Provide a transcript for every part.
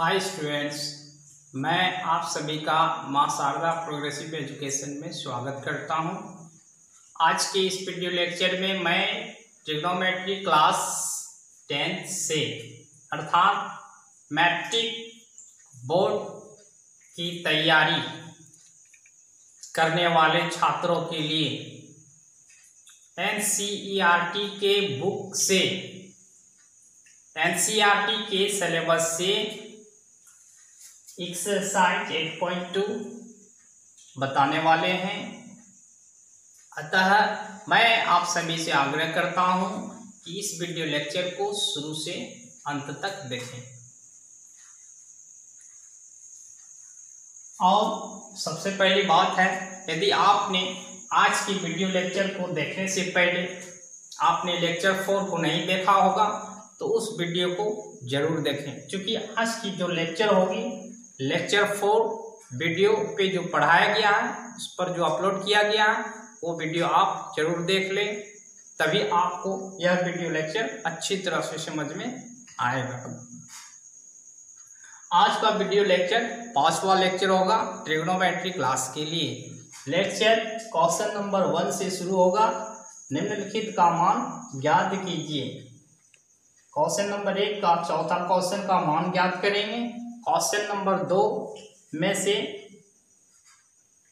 Hi students मैं आप सभी का माँ शारदा प्रोग्रेसिव एजुकेशन में स्वागत करता हूँ। आज के इस वीडियो लेक्चर में मैं ट्रिग्नोमेट्री क्लास टेंथ से, अर्थात मैट्रिक बोर्ड की तैयारी करने वाले छात्रों के लिए एनसीईआरटी के बुक से एनसीईआरटी के सिलेबस से एक्सरसाइज 8.2 बताने वाले हैं। अतः मैं आप सभी से आग्रह करता हूँ कि इस वीडियो लेक्चर को शुरू से अंत तक देखें। और सबसे पहली बात है, यदि आपने आज की वीडियो लेक्चर को देखने से पहले आपने लेक्चर फोर को नहीं देखा होगा तो उस वीडियो को ज़रूर देखें। क्योंकि आज की जो लेक्चर होगी लेक्चर फोर वीडियो पे जो पढ़ाया गया है उस पर जो अपलोड किया गया है वो वीडियो आप ज़रूर देख लें, तभी आपको यह वीडियो लेक्चर अच्छी तरह से समझ में आएगा। आज का वीडियो लेक्चर पांचवा लेक्चर होगा ट्रिग्नोमेट्री क्लास के लिए। लेक्चर क्वेश्चन नंबर वन से शुरू होगा। निम्नलिखित का मान ज्ञात कीजिए। क्वेश्चन नंबर एक का चौथा क्वेश्चन का मान ज्ञात करेंगे। क्वेश्चन नंबर दो में से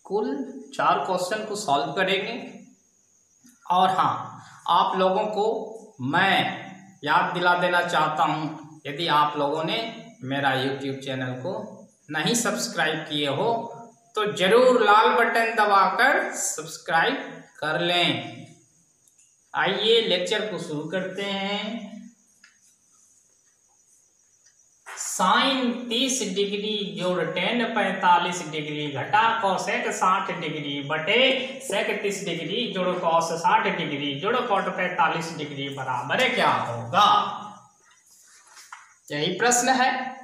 कुल चार क्वेश्चन को सॉल्व करेंगे। और हाँ आप लोगों को मैं याद दिला देना चाहता हूँ, यदि आप लोगों ने मेरा यूट्यूब चैनल को नहीं सब्सक्राइब किए हो तो ज़रूर लाल बटन दबाकर सब्सक्राइब कर लें। आइए, लेक्चर को शुरू करते हैं। साइन तीस डिग्री, जोड़ टेन पैंतालीस डिग्री, घटा कौशेक साठ डिग्री, बटे सेक तीस डिग्री, जोड़ कौश साठ डिग्री, जोड़ कौट पैंतालीस डिग्री बराबर क्या होगा? यही प्रश्न है।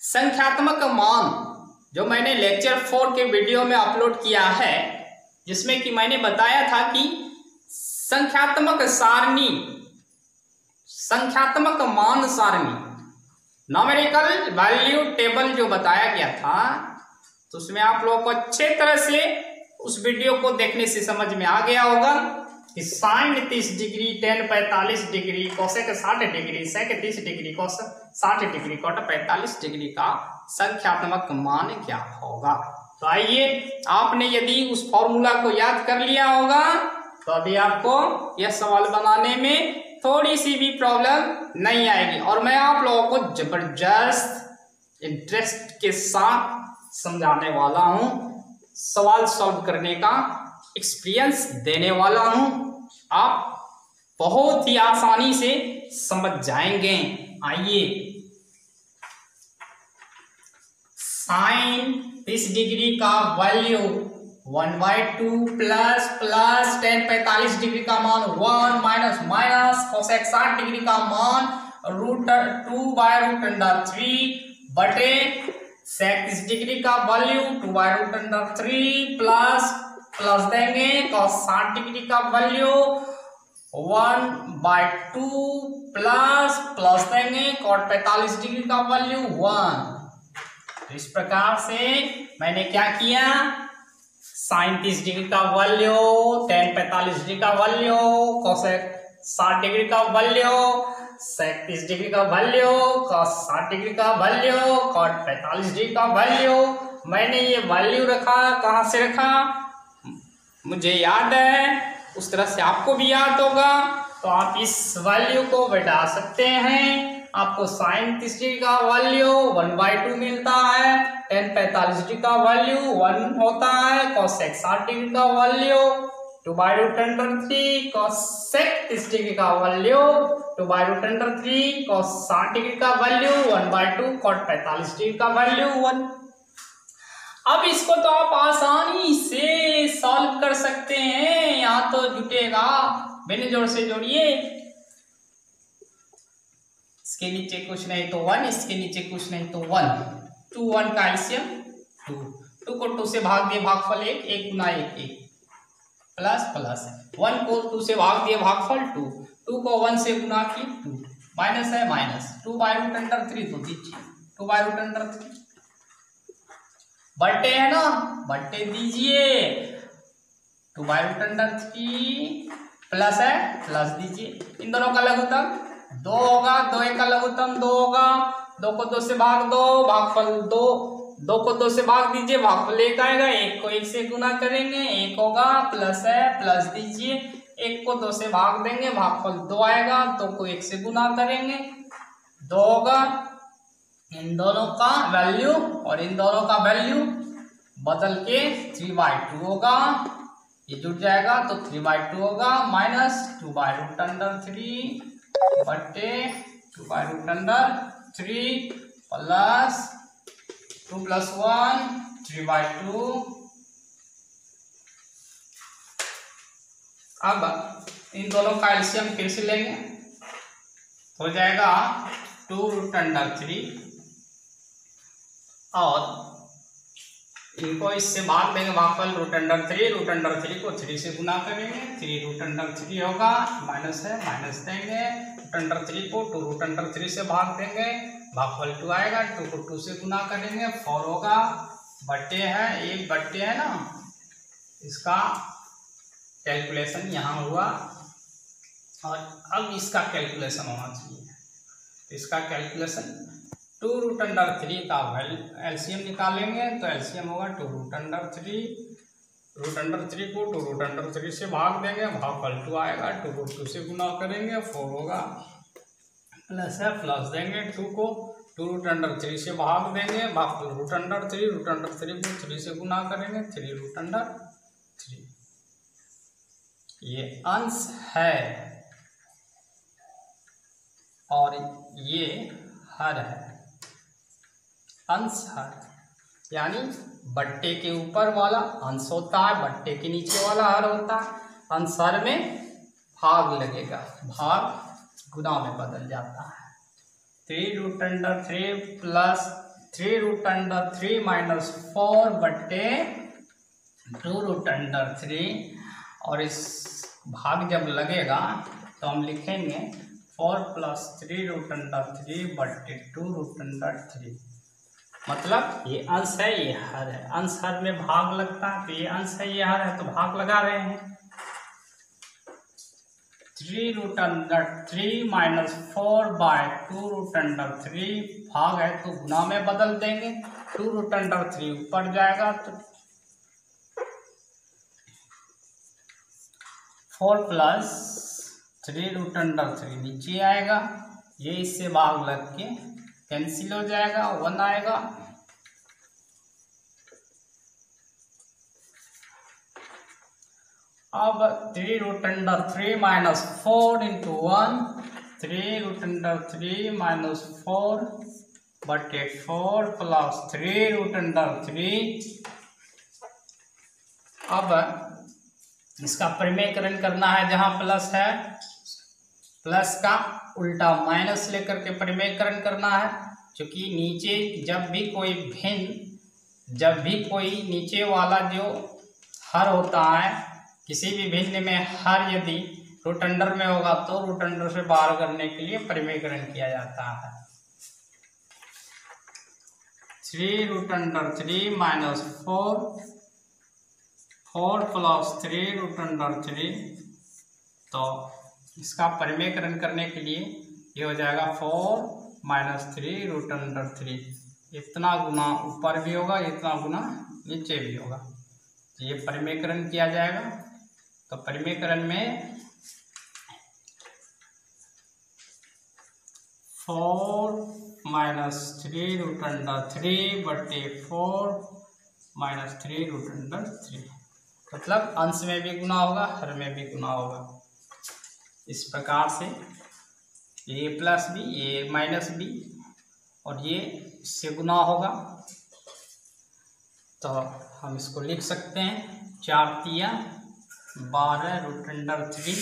संख्यात्मक मान, जो मैंने लेक्चर फोर के वीडियो में अपलोड किया है, जिसमें कि मैंने बताया था कि संख्यात्मक सारणी, संख्यात्मक मान सारणी नॉमेरिकल वैल्यू टेबल जो बताया गया था तो उसमें आप लोगों को अच्छे तरह से उस वीडियो को देखने से समझ में आ गया होगा कि साइन तीस डिग्री टेन पैंतालीस डिग्री कौशेक साठ डिग्री सेक तीस डिग्री कौशक साठ डिग्री कौट पैंतालीस डिग्री का संख्यात्मक मान क्या होगा? तो आइए, आपने यदि उस फॉर्मूला को याद कर लिया होगा तो अभी आपको यह सवाल बनाने में थोड़ी सी भी प्रॉब्लम नहीं आएगी। और मैं आप लोगों को ज़बरदस्त इंटरेस्ट के साथ समझाने वाला हूँ, सवाल सॉल्व करने का एक्सपीरियंस देने वाला हूँ। आप बहुत ही आसानी से समझ जाएँगे। आइए। साइन तीस डिग्री का value one by two plus plus tan पैंतालीस डिग्री का मान वन माइनस माइनस साठ डिग्री का मान root two by root under three बटे सैतीस डिग्री का value two by root under three plus plus देंगे साठ डिग्री का value one by two plus plus देंगे कॉट पैंतालीस डिग्री का वैल्यू वन तो इस प्रकार से मैंने क्या किया? साइन तीस डिग्री का वैल्यू टेन पैंतालीस डिग्री का वैल्यू कौशेक साठ डिग्री का वैल्यू सेक तीस डिग्री का वैल्यू कॉस साठ डिग्री का वैल्यू कॉट पैंतालीस डिग्री का वैल्यू मैंने ये वैल्यू रखा, कहाँ से रखा? मुझे याद है, उस तरह से आपको भी याद होगा। तो आप इस वैल्यू को बैठा सकते हैं। आपको साइन तीस डिग्री का वैल्यू वन बाई टू मिलता है टेन पैंतालीस डिग्री का वैल्यू वन होता है कॉसेक साठ डिग्री का value two by root under three cosec तीस डिग्री का value two by root under three cos साठ डिग्री का value one by two cot पैंतालीस डिग्री का वैल्यू वन अब इसको तो आप आसानी से सॉल्व कर सकते हैं यहाँ तो जुटेगा, बिन जोड़ से जोड़िए इसके नीचे कुछ नहीं तो वन, इसके नीचे कुछ नहीं तो वन। टू वन का एल्सियम टू। टू को टू से भाग दिए, भागफल एक एक गुना एक एक। Plus plus. वन को टू से भाग दिए, भागफल टू। टू को वन से गुना की टू। माइनस है minus. Two by root under three तो दीजिए two by root under three. बट्टे है ना? बटे दीजिए। Two by root under three. Plus है, प्लस दीजिए। इन दोनों का लघुत्तम दो होगा, दो एक का लघुत्तम दो होगा। दो को दो से भाग दो, भागफल दो। दो को दो से भाग दीजिए, भागफल एक आएगा, एक को एक से गुना करेंगे, एक होगा, प्लस है, प्लस दीजिए। एक को दो से भाग देंगे, भागफल दो आएगा, दो को एक से गुना करेंगे। दो होगा, इन दोनों का वैल्यू और इन दोनों का वैल्यू बदल के थ्री बाई टू होगा। ये जुट जाएगा तो थ्री बाई टू होगा minus two by root under three बटे two by root under three plus two plus one three by two अब इन दोनों का एल्सियम फिर से लेंगे। हो जाएगा टू रूट अंडर थ्री और इनको इससे भाग देंगे भागफल root under three root under three को थ्री से गुना करेंगे। थ्री रूट अंडर थ्री होगा माइनस है माइनस देंगे। रूट अंडर थ्री को टू रूट अंडर थ्री से भाग देंगे। भागफल टू आएगा टू को टू से गुना करेंगे फोर होगा। बट्टे है, एक बट्टे है ना? इसका कैलकुलेशन यहाँ हुआ। और अब इसका कैलकुलेशन होना चाहिए। इसका calculation two root under three का एलसीएम निकालेंगे तो एलसीएम होगा two root under three. Root under three को टू रूट अंडर थ्री से भाग देंगे, भाग फल टू आएगा, टू रूट टू से गुना करेंगे, फोर होगा। प्लस है, प्लस देंगे टू को, टू रूट अंडर थ्री से भाग देंगे, भाग root under three root under three को थ्री से गुना करेंगे, थ्री रूट अंडर थ्री। ये अंश है। और ये हर है। अंश हर यानी बट्टे के ऊपर वाला अंश होता है, बट्टे के नीचे वाला हर होता है। अंश हर में भाग लगेगा, भाग गुना में बदल जाता है। Three root under three plus three root under three minus four बट्टे टू रूट अंडर थ्री और इस भाग जब लगेगा तो हम लिखेंगे four plus three root under three बट्टे टू रूट अंडर थ्री मतलब ये अंश है, ये हर है। अंश हर में भाग लगता है तो ये अंश है, ये हर है तो भाग लगा रहे हैं। Three root under three minus four by two root under three भाग है तो गुना में बदल देंगे। टू रूट अंडर थ्री ऊपर जाएगा तो four plus three root under three नीचे आएगा। ये इससे भाग लग के कैंसिल हो जाएगा वन आएगा। अब three root under three minus four into one three root under three minus four बटे four plus three root under three अब इसका परिमेयकरण करना है जहाँ प्लस है। प्लस का उल्टा माइनस लेकर के परिमेयकरण करना है, क्योंकि नीचे जब भी कोई भिन्न, जब भी कोई नीचे वाला जो हर होता है, किसी भी भिन्न में हर यदि रूट अंडर में होगा तो रूट अंडर से बाहर करने के लिए परिमेयकरण किया जाता है। Three root under three minus four four plus three root under three तो इसका परिमेयकरण करने के लिए ये हो जाएगा four minus three root under three. इतना गुना ऊपर भी होगा, इतना गुना नीचे भी होगा। तो ये परिमेयकरण किया जाएगा। तो परिमेयकरण में four minus three root under three बटे four minus three root under three. मतलब अंश में भी गुना होगा, हर में भी गुना होगा। इस प्रकार से A plus B A minus B और ये इससे गुना होगा। तो हम इसको लिख सकते हैं। चार तिया, बारह रूट अंडर थ्री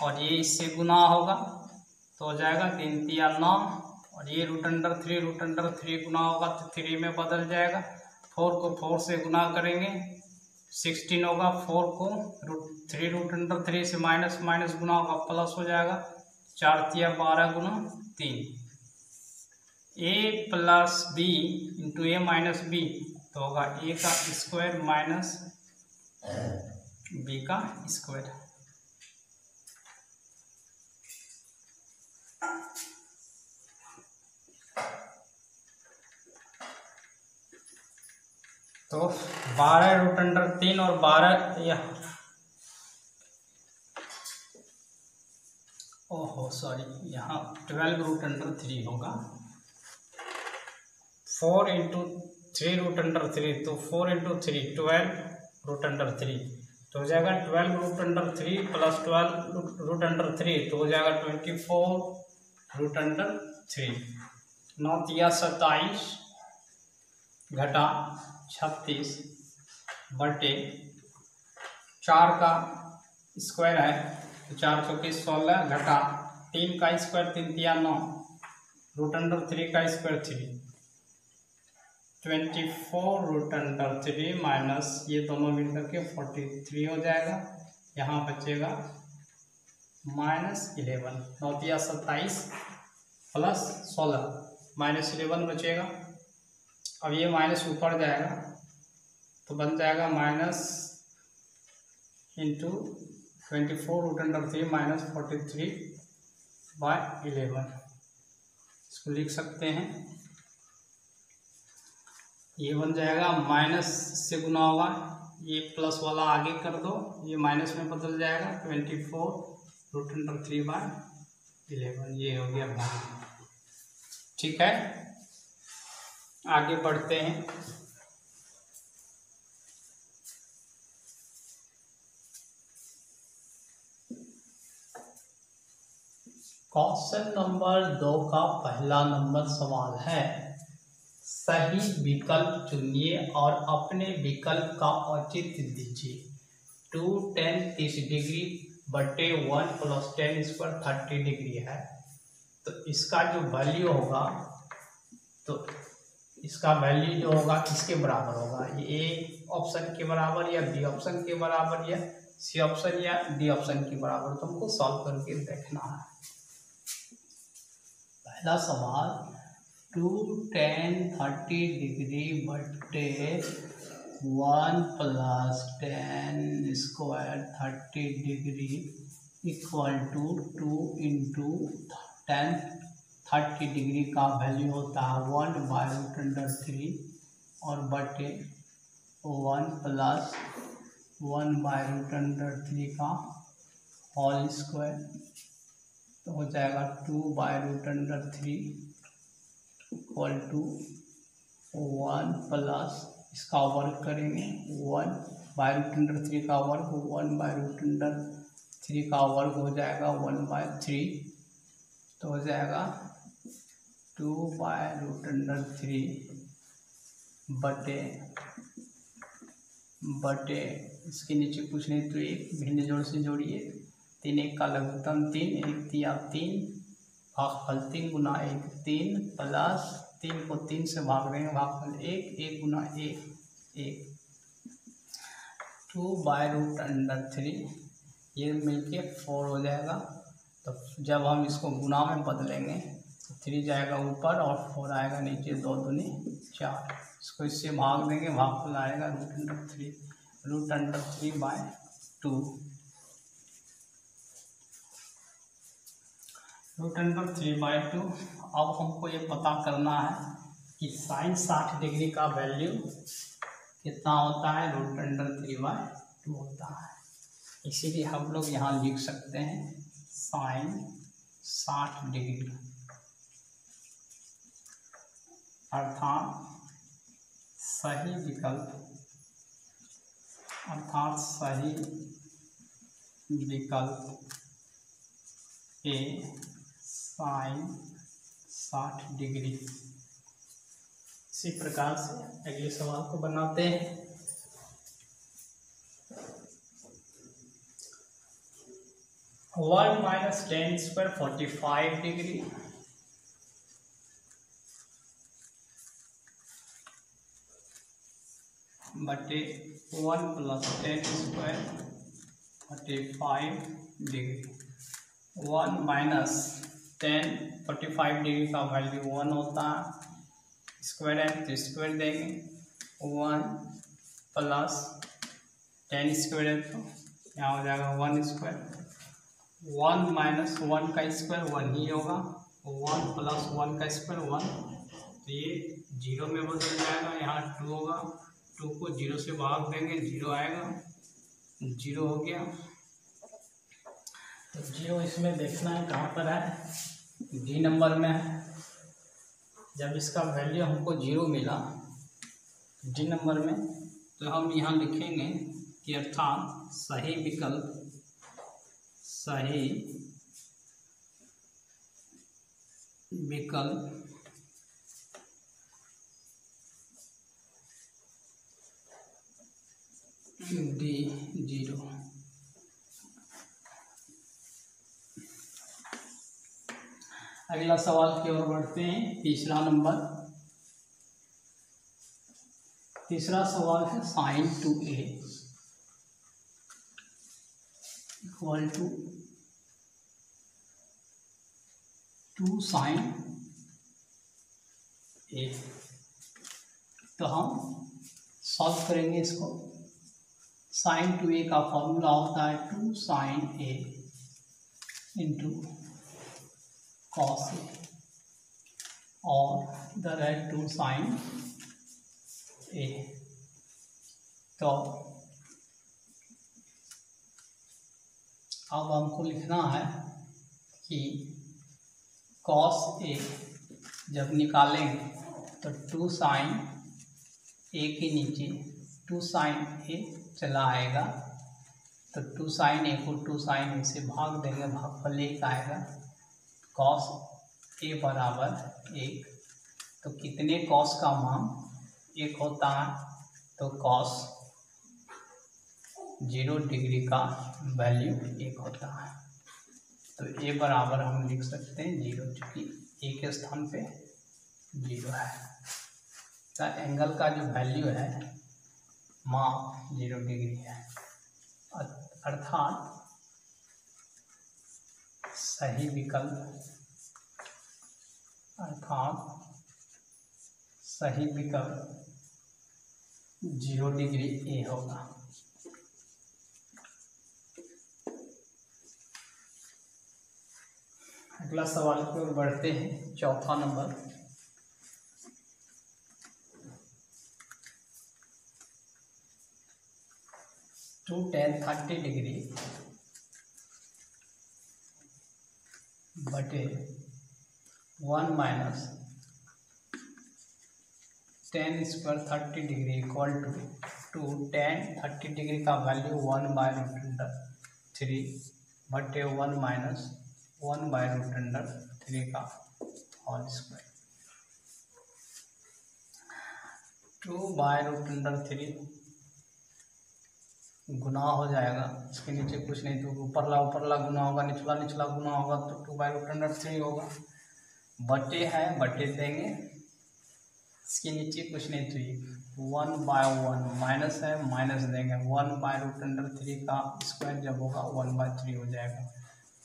और ये इससे गुना होगा। तो हो जाएगा तीन तिया नौ और ये root under three root under three गुना होगा तो थ्री में बदल जाएगा। फोर को फोर से गुना करेंगे। सिक्सटीन होगा, फोर को root three root under three से माइनस माइनस गुना होगा प्लस हो जाएगा, चार तिया बारह गुना तीन। A plus B into A minus B तो होगा ए का स्क्वायर माइनस बी का स्क्वायर तो बारह रूट अंडर तीन और बारह यह। ओहो सॉरी यहाँ ट्वेल्व रूट अंडर थ्री होगा। Four into three root under three तो four into three twelve root under three तो हो जाएगा twelve root under three plus twelve root under three तो हो जाएगा twenty four root under three नौ तिया सत्ताईस घटा छत्तीस बटे चार का स्क्वायर है तो चार चौकी सोलह घटा तीन का स्क्वायर तीन तिया नौ रूट अंडर थ्री का square three twenty four root under three minus ये दोनों मिल करके फोर्टी थ्री हो जाएगा, यहाँ बचेगा माइनस इलेवन नौ तिया सत्ताईस प्लस सोलह माइनस इलेवन बचेगा। अब ये माइनस ऊपर जाएगा तो बन जाएगा minus into twenty four root under three minus forty three by eleven इसको लिख सकते हैं। ये बन जाएगा माइनस से गुना होगा, ये प्लस वाला आगे कर दो, ये माइनस में बदल जाएगा twenty four root under three by eleven ये हो गया ठीक है? आगे बढ़ते हैं। क्वेश्चन नंबर दो का पहला नंबर सवाल है, सही विकल्प चुनिए और अपने विकल्प का औचित्य दीजिए। टू टेन तीस डिग्री बटे one plus tan square thirty degree है। तो इसका जो वैल्यू होगा तो इसका वैल्यू जो होगा किसके बराबर होगा। ये ए ऑप्शन के बराबर या बी ऑप्शन के बराबर या सी ऑप्शन या डी ऑप्शन के बराबर तो हमको सॉल्व करके देखना है। पहला सवाल टू टेन थर्टी डिग्री बट्टे one plus tan square thirty degree equal to two into tan thirty degree का वैल्यू होता है one by root under three और बटे one plus one by root under three का होल स्क्वायर तो हो जाएगा two by root under three equal to one plus इसका वर्क करेंगे one by root under three का work one by root under three का वर्क हो जाएगा वन बाय थ्री तो हो जाएगा two by root under three बटे बटे, इसके नीचे कुछ नहीं तो एक भिन्न जोड़ से जोड़िए। तीन एक का लघुत्तम तीन, एक तिया तीन भागफल तीन गुना एक तीन प्लस तीन को तीन से भाग देंगे भागफल एक एक गुना एक एक। Two by root under three, ये मिलके फोर हो जाएगा। तो जब हम इसको गुना में बदलेंगे थ्री जाएगा ऊपर और फोर आएगा नीचे, दो दूनी, चार। इसको इससे भाग देंगे, भाग आएगा root under three root under three by two root under three by two अब हमको ये पता करना है कि साइन साठ डिग्री का वैल्यू कितना होता है? Root under three by two होता है। इसीलिए हम लोग यहाँ लिख सकते हैं साइन साठ डिग्री अर्थात सही विकल्प, अर्थात सही विकल्प ए साइन साठ डिग्री। इसी प्रकार से अगले सवाल को बनाते हैं। One minus tan square forty five degree. बटे वन प्लस टेन स्क्वायर बटे five degree. One minus tan, forty five degree का वैल्यू वन होता है स्क्वायर है तो स्क्वायर देंगे। वन प्लस टेन स्क्वायर है तो यहाँ हो जाएगा one square. One minus one का स्क्वायर वन ही होगा। वन प्लस वन का स्क्वायर वन तो ये ज़ीरो में बदल जाएगा, यहाँ टू होगा। टू को ज़ीरो से भाग देंगे ज़ीरो आएगा, ज़ीरो हो गया। तो ज़ीरो इसमें देखना है कहाँ पर है। डी नंबर में है। जब इसका वैल्यू हमको ज़ीरो मिला डी नंबर में तो हम यहाँ लिखेंगे कि अर्थात सही विकल्प सही विकल्प डी ज़ीरो अगला सवाल की ओर बढ़ते हैं, तीसरा नंबर। तीसरा सवाल है sine two A equal to two sine A तो हम सॉल्व करेंगे इसको। साइन टू ए का फॉर्मूला होता है two sine A into cos A और इधर है टू साइन ए तो अब हमको लिखना है कि कॉस ए जब निकालेंगे तो टू साइन ए के नीचे, टू साइन ए चला आएगा तो टू साइन ए को टू साइन ए से भाग देंगे भागफल एक आएगा कॉस ए बराबर एक तो कितने कॉस का मान? एक होता है तो कॉस ज़ीरो डिग्री का वैल्यू एक होता है। तो ए बराबर हम लिख सकते हैं ज़ीरो चूँकि ए के स्थान पे ज़ीरो है। तो एंगल का जो वैल्यू है माप ज़ीरो डिग्री है। अर्थात सही विकल्प। अर्थात सही विकल्प ज़ीरो डिग्री ए होगा। अगला सवाल की ओर बढ़ते हैं। चौथा number. Two tan thirty degree बटे one minus tan square thirty degree equal to two tan thirty degree का value one by root under three बटे one minus one by root under three का whole square two by root under three गुना हो जाएगा। इसके नीचे कुछ नहीं तो ऊपरला ऊपरला गुना होगा, निचला निचला गुना होगा तो two by root under three होगा। बटे है, बटे देंगे। इसके नीचे कुछ नहीं तो ये वन बाय वन माइनस है माइनस देंगे। One by root under three का स्क्वायर जब होगा वन बाय थ्री हो जाएगा।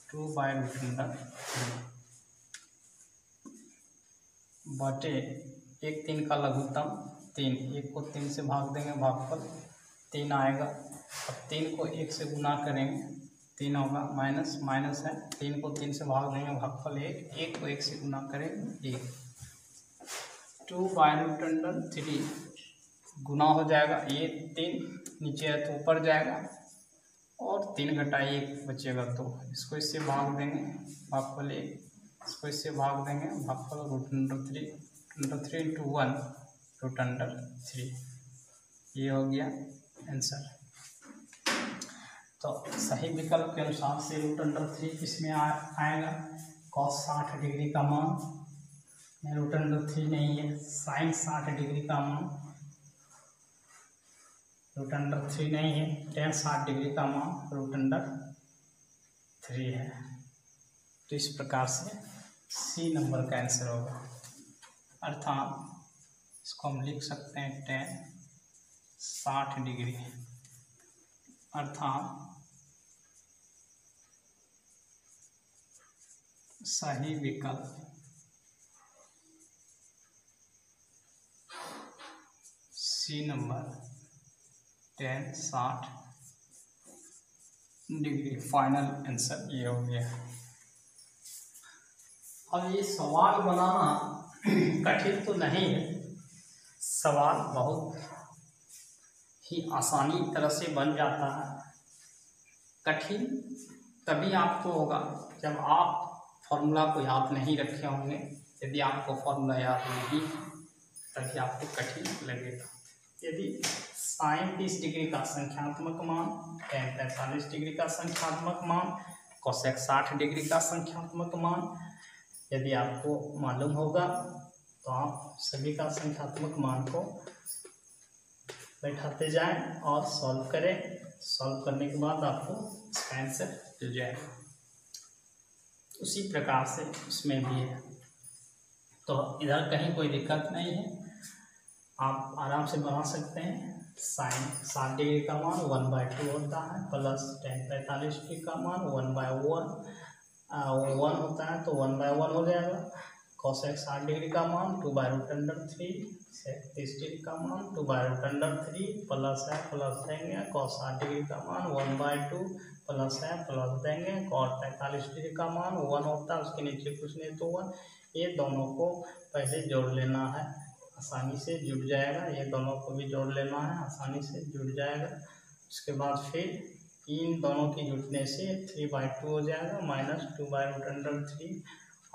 Two by root under three बटे एक तीन का लघुत्तम, तीन। एक को तीन से भाग देंगे भाग भागफल। तीन आएगा। अब तीन को एक से गुना करेंगे, तीन होगा माइनस माइनस है, तीन को तीन से भाग देंगे भागफल एक एक को एक से गुना करेंगे, एक। टू बाय अंडर थ्री गुना हो जाएगा, ये तीन, नीचे है तो ऊपर जाएगा, और तीन घटाई एक बचेगा तो इसको इससे भाग देंगे भागफल एक, इसको इससे भाग देंगे भागफल root under three under three into one root under three. ये हो गया आंसर। तो सही विकल्प के अनुसार से रूट अंडर थ्री किसमें आएगा। कॉस साठ डिग्री का मान। रूट अंडर थ्री नहीं है। साइन साठ डिग्री का मान। रूट अंडर थ्री नहीं है। टेन साठ डिग्री का मान रूट अंडर थ्री है। तो इस प्रकार से सी नंबर का आंसर होगा। अर्थात इसको हम लिख सकते हैं टेन साठ डिग्री। अर्थात सही विकल्प। सी नंबर, टेन, साठ डिग्री। फाइनल आंसर ये हो गया। अब ये सवाल बनाना कठिन तो नहीं है। सवाल बहुत ही आसानी तरह से बन जाता है। कठिन तभी आपको होगा जब आप फॉर्मूला को याद नहीं रखे होंगे, यदि आपको फॉर्मूला याद नहीं तभी आपको कठिन लगेगा। यदि साइन तीस डिग्री का संख्यात्मक मान टेन पैंतालीस डिग्री का संख्यात्मक मान कोसेक साठ डिग्री का संख्यात्मक मान, यदि आपको मालूम होगा तो आप सभी का संख्यात्मक मान को बैठाते जाएँ और सॉल्व करें। सॉल्व करने के बाद आपको इसका आंसर मिल जाएगा। उसी प्रकार से उसमें भी है। तो इधर कहीं कोई दिक्कत नहीं है। आप आराम से बना सकते हैं। साइन सात डिग्री का मान वन बाई टू होता है, प्लस टेन पैंतालीस डिग्री का मान वन बाय वन वन होता है तो वन बाय वन हो जाएगा। कॉसेक साठ डिग्री का मान two by root under three sec तीस डिग्री का मान two by root under three plus है प्लस देंगे कॉस साठ डिग्री का मान वन बाय टू प्लस है प्लस देंगे कॉट पैंतालीस डिग्री का मान वन होता है, उसके नीचे कुछ नहीं तो वन ये दोनों को पहले जोड़ लेना है, आसानी से जुड़ जाएगा, ये दोनों को भी जोड़ लेना है, आसानी से जुड़ जाएगा. उसके बाद फिर इन दोनों के जुटने से थ्री बाई टू हो जाएगा minus two by root under three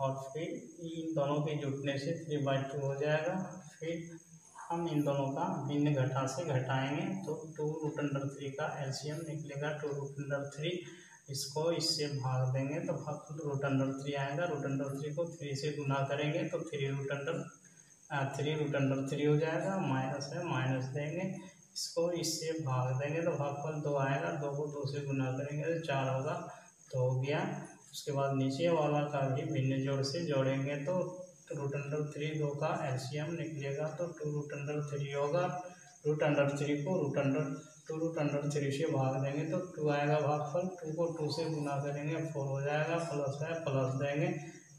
और फिर इन दोनों के जुटने से थ्री बाई टू हो जाएगा। फिर हम इन दोनों का भिन्न घटा से घटाएँगे तो टू रूट अंडर थ्री का एलसीएम निकलेगा। टू रूट अंडर थ्री इसको इससे भाग देंगे तो भाग रूट अंडर थ्री आएगा। रूट अंडर थ्री को थ्री से गुना करेंगे तो three root under three root under three हो जाएगा। माइनस है माइनस देंगे। इसको इससे भाग देंगे तो भागफल दो आएगा। दो को दो से गुना करेंगे तो चार होगा। तो हो गया। उसके बाद नीचे वाला का भी भिन्न जोड़ से जोड़ेंगे तो रूट अंडर थ्री दो का एलसीएम निकलेगा तो टू रूट अंडर थ्री होगा। रूट अंडर थ्री को root under two root under three से भाग देंगे तो टू आएगा भागफल टू को टू से गुना करेंगे फोर हो जाएगा प्लस है प्लस देंगे।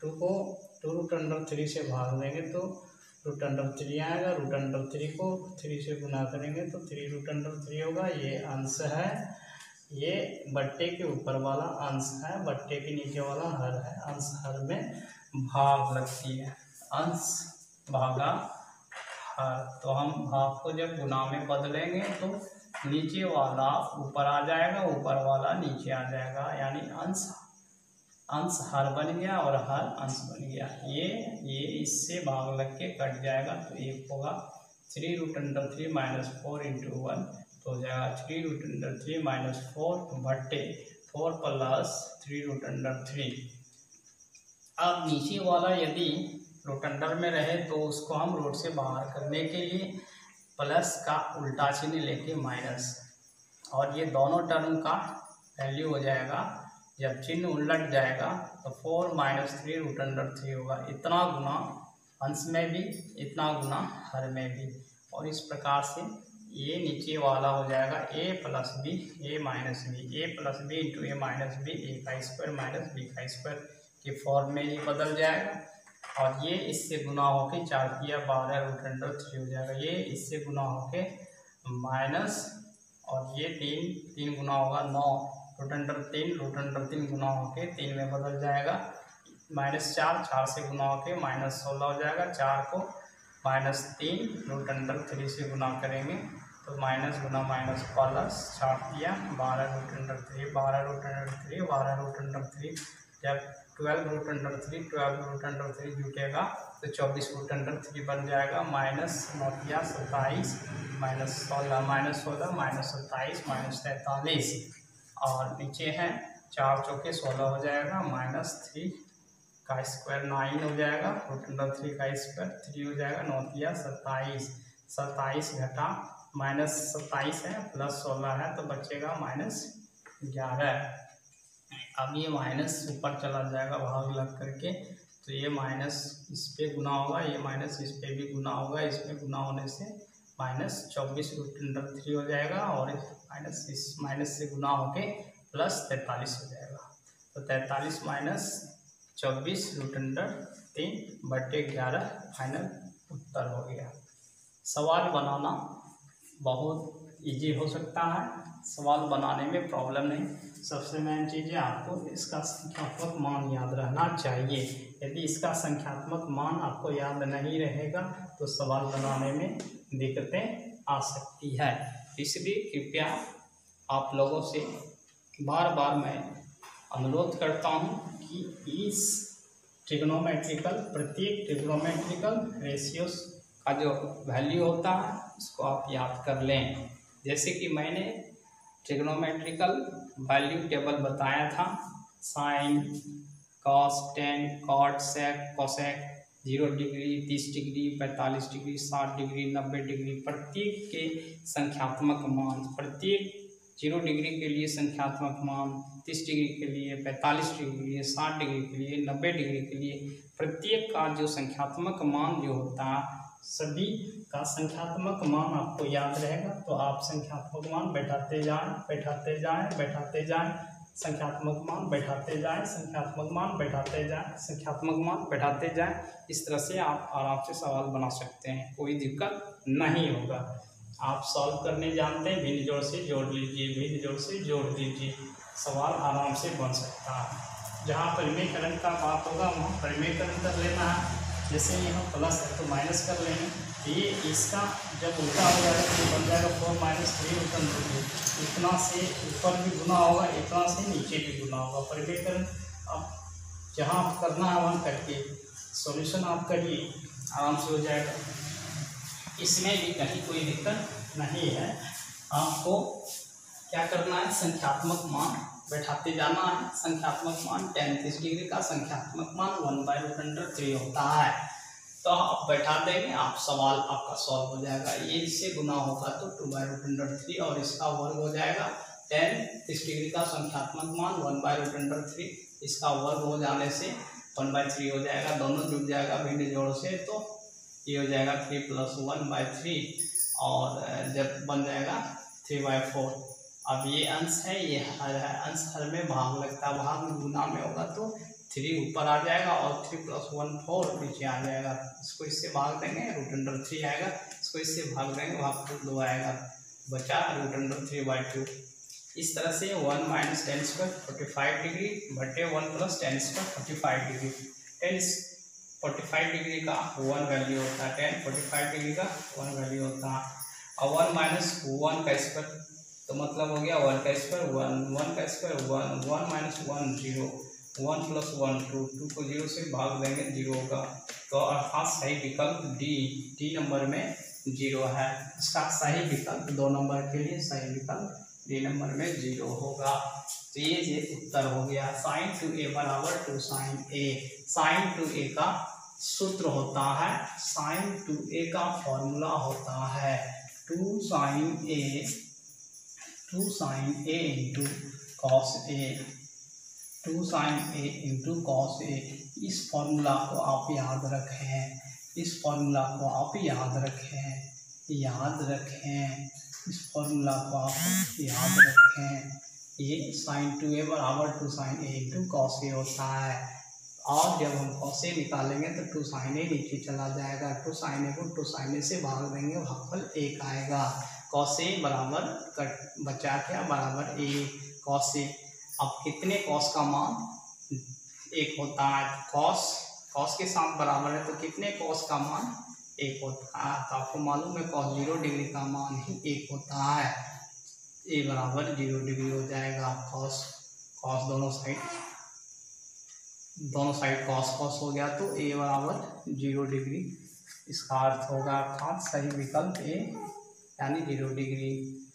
टू को टू रूट अंडर थ्री से भाग देंगे तो रूट अंडर थ्री आएगा रूट अंडर थ्री को थ्री से गुना करेंगे तो थ्री रूट अंडर थ्री होगा। ये अंश है। ये बट्टे के ऊपर वाला अंश है, बट्टे के नीचे वाला हर है, अंश हर में भाग लगती है। अंश भागा हर। तो हम भाग को जब गुना में बदलेंगे तो नीचे वाला ऊपर आ जाएगा, ऊपर वाला नीचे आ जाएगा, यानी अंश अंश हर बन गया और हर अंश बन गया। ये ये इससे भाग लग के कट जाएगा तो एक होगा three root under three minus four into one तो हो जाएगा three root under three minus four बट्टे four plus three root under three अब नीचे वाला यदि रूट अंडर में रहे तो उसको हम रूट से बाहर करने के लिए प्लस का उल्टा चिन्ह लेके माइनस और ये दोनों टर्म का वैल्यू हो जाएगा। जब चिन्ह उलट जाएगा तो four minus three root under three होगा। इतना गुना अंश में भी, इतना गुना हर में भी। और इस प्रकार से ये नीचे वाला हो जाएगा A plus B A minus B A plus B into A minus B A का स्क्वायर माइनस बी का स्क्वायर के फॉर्म में ये बदल जाएगा। और ये इससे गुना होके चार किया बारह रूट अंडर थ्री हो जाएगा। ये इससे गुना होके माइनस और ये तीन तीन गुना होगा नौ। रूट अंडर तीन रूट अंडर तीन गुना होके तीन में बदल जाएगा। माइनस चार चार से गुना होके माइनस सोलह हो जाएगा। चार को माइनस तीन रूट अंडर थ्री से गुना करेंगे। तो माइनस गुना माइनस प्लस चार दिया बारह रूट अंडर थ्री बारह रूट अंडर थ्री बारह रूट अंडर थ्री जब twelve root under three twelve root under three जुटेगा तो चौबीस रूट अंडर थ्री बन जाएगा, माइनस नौतिया सत्ताईस, माइनस सोलह माइनस सोलह, माइनस सत्ताईस, माइनस तैंतालीस, और नीचे है, चार चौके सोलह हो जाएगा, माइनस थ्री का स्क्वायर नाइन हो जाएगा रूट अंडर थ्री का स्क्वायर थ्री हो जाएगा नौतिया सत्ताईस सत्ताईस घटा माइनस सत्ताईस है, प्लस सोलह है तो बचेगा माइनस ग्यारह। अब ये माइनस ऊपर चला जाएगा भाग लग करके तो ये माइनस इस पर गुना होगा, ये माइनस इस पर भी गुना होगा, इस पर गुना होने से माइनस चौबीस रूट अंडर थ्री हो जाएगा और इस माइनस इस माइनस से गुना होके प्लस तैंतालीस हो जाएगा। तो तैंतालीस माइनस चौबीस रूट अंडर तीन बटे ग्यारह फाइनल उत्तर हो गया। सवाल बनाना बहुत इजी हो सकता है। सवाल बनाने में प्रॉब्लम नहीं। सबसे मेन चीज़ है, आपको इसका संख्यात्मक मान याद रहना चाहिए। यदि इसका संख्यात्मक मान आपको याद नहीं रहेगा तो सवाल बनाने में दिक्कतें आ सकती है। इसलिए कृपया आप लोगों से बार बार मैं अनुरोध करता हूँ कि इस ट्रिग्नोमेट्रिकल प्रत्येक ट्रिग्नोमेट्रिकल रेशियोस का जो वैल्यू होता है, उसको आप याद कर लें। जैसे कि मैंने ट्रिग्नोमेट्रिकल वैल्यू टेबल बताया था sine cos tan cot sec cosec zero degree तीस डिग्री पैंतालीस डिग्री साठ डिग्री नब्बे डिग्री प्रत्येक के संख्यात्मक मान, प्रत्येक ज़ीरो डिग्री के लिए संख्यात्मक मान, तीस डिग्री के लिए, पैंतालीस डिग्री के लिए, साठ डिग्री के लिए, नब्बे डिग्री के लिए, प्रत्येक का जो संख्यात्मक मान जो होता है सभी का संख्यात्मक मान आपको याद रहेगा। तो आप संख्यात्मक मान बैठाते जाएँ बैठाते जाएँ बैठाते जाएँ। संख्यात्मक मान बैठाते जाएँ, संख्यात्मक मान बैठाते जाएँ, संख्यात्मक मान बैठाते जाएँ। इस तरह से आप आराम से सवाल बना सकते हैं, कोई दिक्कत नहीं होगा। आप सॉल्व करने जानते हैं, भिन्न जोड़ से जोड़ लीजिए, भिन्न जोड़ से जोड़ दीजिए। सवाल आराम से बन सकता है। जहाँ परिमेयकरण का बात होगा, वहाँ परिमेयकरण कर लेना है। जैसे यहाँ प्लस है तो माइनस कर लेंगे ये इसका जब उल्टा हो जाएगा तो बन जाएगा फोर माइनस थ्री उत्तर टू इतना से ऊपर भी गुना होगा, इतना से नीचे भी गुना होगा। परिवेकरण अब जहाँ आप करना है वहाँ करके सॉल्यूशन आप करिए आराम से हो जाएगा। इसमें भी कहीं कोई दिक्कत नहीं है। आपको क्या करना है? संख्यात्मक मान बैठाते जाना है। संख्यात्मक मान तैंतीस डिग्री का संख्यात्मक मान one by root under three होता है। तो आप बैठा देंगे, आप सवाल आपका सॉल्व हो जाएगा। ये इससे गुना होगा तो two by root under three और इसका वर्ग हो जाएगा टेन तीस डिग्री का संख्यात्मक मान one by root under three इसका वर्ग हो जाने से वन बाई थ्री हो जाएगा, दोनों जुड़ जाएगा भिन्न जोड़ से तो ये हो जाएगा three plus one by three और जब बन जाएगा थ्री बाई फोर अब ये अंश है, ये हर है अंश हर में भाग लगता है, भाग गुना में होगा तो थ्री ऊपर आ जाएगा और थ्री प्लस वन फोर नीचे आ जाएगा। इसको इससे भाग देंगे रूट अंडर थ्री आएगा। इसको इससे भाग देंगे, भाग टू दो आएगा। बचा root under three by two इस तरह से one minus tan square forty five degree बटे one plus tan square forty five degree tan forty five degree का वन वैल्यू होता है। टेन फोर्टी फाइव डिग्री का वन वैल्यू होता है। और वन माइनस वन का स्क्वायर तो मतलब हो गया वन का स्क्वायर वन वन का square one one minus one zero one plus one two two को ज़ीरो से भाग देंगे ज़ीरो का। तो अर्थात सही विकल्प डी डी नंबर में ज़ीरो है। इसका सही विकल्प दो नंबर के लिए सही विकल्प डी नंबर में ज़ीरो होगा। तो ये ये उत्तर हो गया। साइन टू ए बराबर two sine A sine two A का सूत्र होता है। साइन टू ए का फॉर्मूला होता है। Two sine A two sine A into cos A two sine A into cos A इस फॉर्मूला को आप याद रखें। इस फॉर्मूला को आप याद रखें। याद रखें। इस फॉर्मूला को आप याद रखें। ये साइन टू ए बराबर two sine A into cos A होता है। और जब हम कॉस ए निकालेंगे तो टू साइन ए नीचे चला जाएगा। टू साइन ए को टू साइन ए से भाग देंगे भागफल एक आएगा। कॉस ए बराबर कट बचा क्या बराबर ए कॉस। ए अब कितने कॉस का मान? एक होता है कॉस। कॉस के साथ बराबर है तो कितने कॉस का मान? एक होता है। तो आपको मालूम है कॉस ज़ीरो डिग्री का मान ही एक होता है। ए बराबर ज़ीरो डिग्री हो जाएगा कॉस। कॉस दोनों साइड। दोनों साइड कॉस कॉस हो गया तो ए बराबर ज़ीरो डिग्री। इसका अर्थ होगा अर्थात सही विकल्प ए यानी zero degree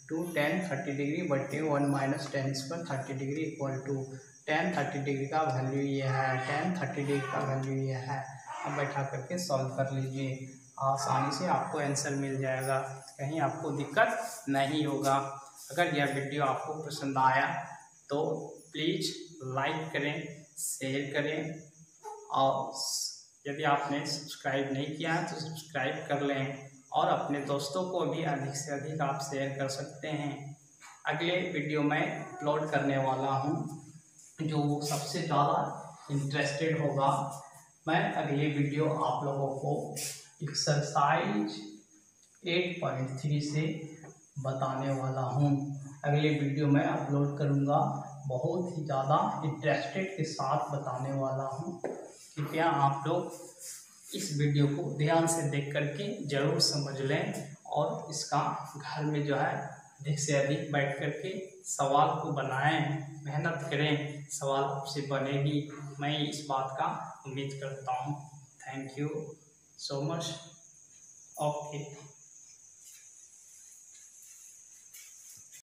two tan thirty degree बटे one minus tan square thirty degree equal to tan thirty degree का वैल्यू ये है टेन थर्टी डिग्री का वैल्यू ये है। अब बैठा करके सॉल्व कर लीजिए। आसानी से आपको आंसर मिल जाएगा। कहीं आपको दिक्कत नहीं होगा। अगर यह वीडियो आपको पसंद आया तो प्लीज़ लाइक करें शेयर करें। और यदि आपने सब्सक्राइब नहीं किया है तो सब्सक्राइब कर लें। और अपने दोस्तों को भी अधिक से अधिक आप शेयर कर सकते हैं। अगले वीडियो में अपलोड करने वाला हूँ, जो सबसे ज़्यादा इंटरेस्टेड होगा। मैं अगली वीडियो आप लोगों को एक्सरसाइज 8.3 से बताने वाला हूँ। अगले वीडियो में अपलोड करूँगा, बहुत ही ज़्यादा इंटरेस्टेड के साथ बताने वाला हूँ। कृपया आप लोग इस वीडियो को ध्यान से देख करके ज़रूर समझ लें और इसका घर में जो है अधिक से अधिक बैठ करके सवाल को बनाएँ, मेहनत करें, सवाल आपसे बनेगी। मैं इस बात का उम्मीद करता हूँ। Thank you so much okay